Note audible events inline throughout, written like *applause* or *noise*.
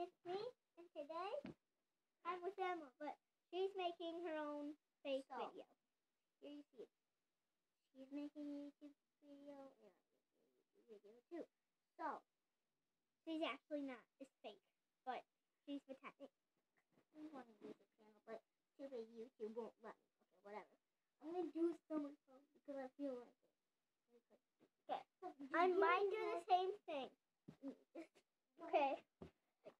it's me, and today I'm with Emma, but she's making her own fake So. video. Here you see it. She's making a YouTube video, and I'm making a YouTube video too. So, she's actually not. It's fake, but she's pretending. I want to use the channel, but too bad YouTube won't let me. Okay, whatever. I'm gonna do somersault because I feel like it. Okay. I might do the same thing. Okay.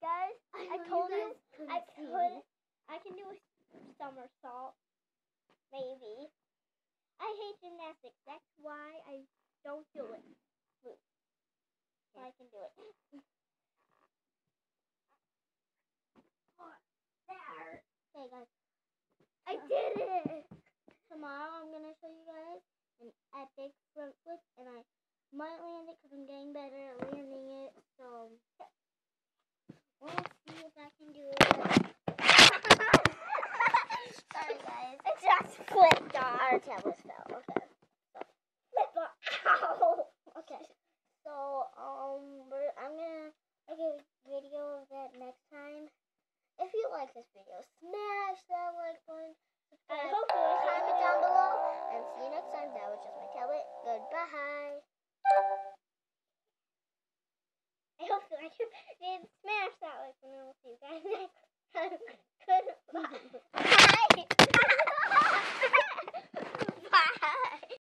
Guys, I told you I could I can do a somersault. Maybe. I hate gymnastics. That's why I don't do it. So I can do it. There. Okay, guys. I did it! Tomorrow I'm gonna show you guys an epic front flip, and I might land it because I'm getting better at landing it. So we'll see if I can do it. Sorry, guys. It just flipped. Our tablets fell. Okay. Off. *laughs* Ow! Okay. So um, I'm gonna make a video of that next time. If you like this video, smash that like button. Subscribe, hope you comment down below, and see you next time. That was just my tablet. Goodbye. I hope you like it. And smash